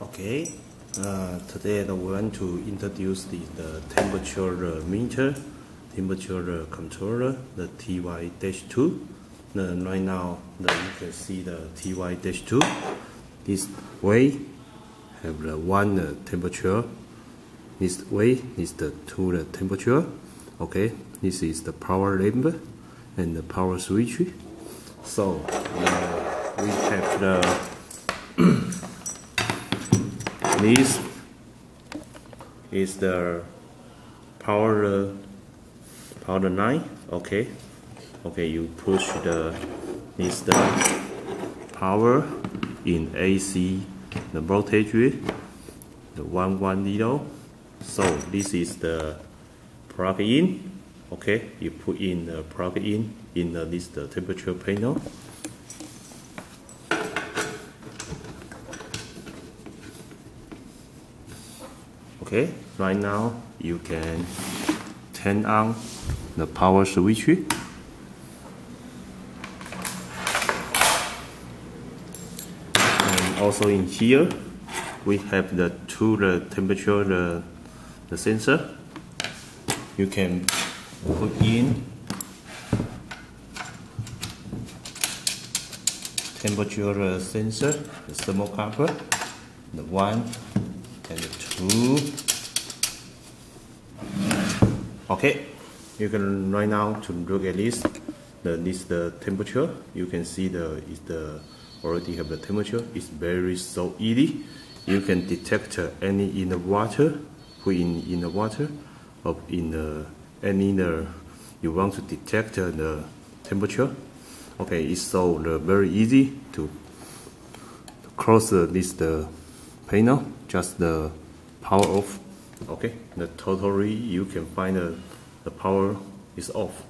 Okay, uh, today I want to introduce the, the temperature meter, temperature controller, the TY-2. right now, the, you can see the TY-2. This way have the one uh, temperature. This way is the two the temperature. Okay, this is the power lamp and the power switch. So uh, we have the this is the power power line okay. Okay you push the this the power in AC the voltage with the one one zero so this is the plug in. Okay you put in the plug in in the, this the temperature panel okay right now you can turn on the power switch. And also in here we have the two the temperature the, the sensor. You can put in temperature sensor the thermocouple the one and two. Okay, you can right now to look at this. The this the temperature. You can see the is the already have the temperature. It's very so easy. You can detect any in the water, put in in the water, or in the any the you want to detect the temperature. Okay, it's so uh, very easy to cross uh, this the panel, just the power off. Okay, the totally you can find the, the power is off.